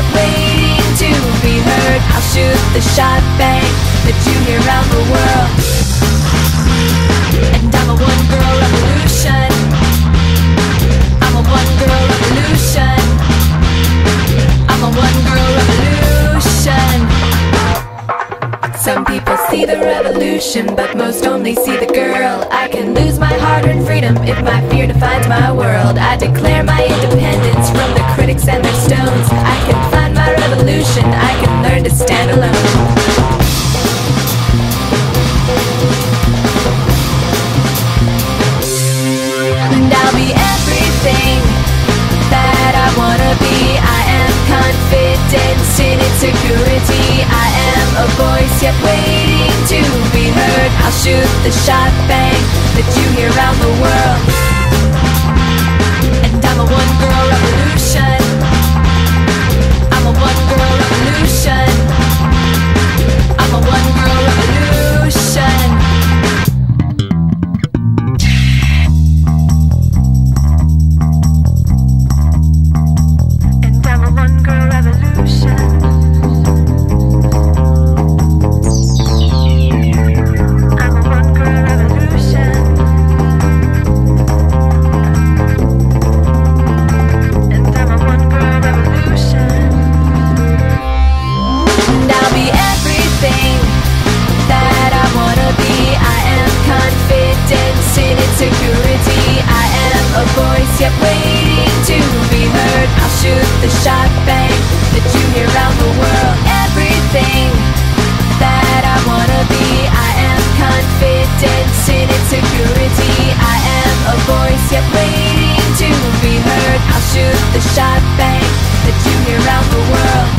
yet waiting to be heard. I'll shoot the shot bang that you hear around the world. And I'm a one girl revolution. I'm a one girl revolution. I'm a one girl revolution. Some people see the revolution, but most only see the girl. I can lose my hard earned freedom if my fear defines my world. I declare my independence from the critics and their stones. And I'll be everything that I wanna be. I am confidence in insecurity. I am a voice yet waiting to be heard. I'll shoot the shot bang that you hear around the world. Insecurity. I am a voice yet waiting to be heard. I'll shoot the shot bang that you hear around the world.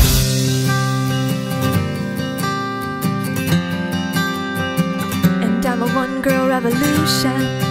And I'm a one girl revolution.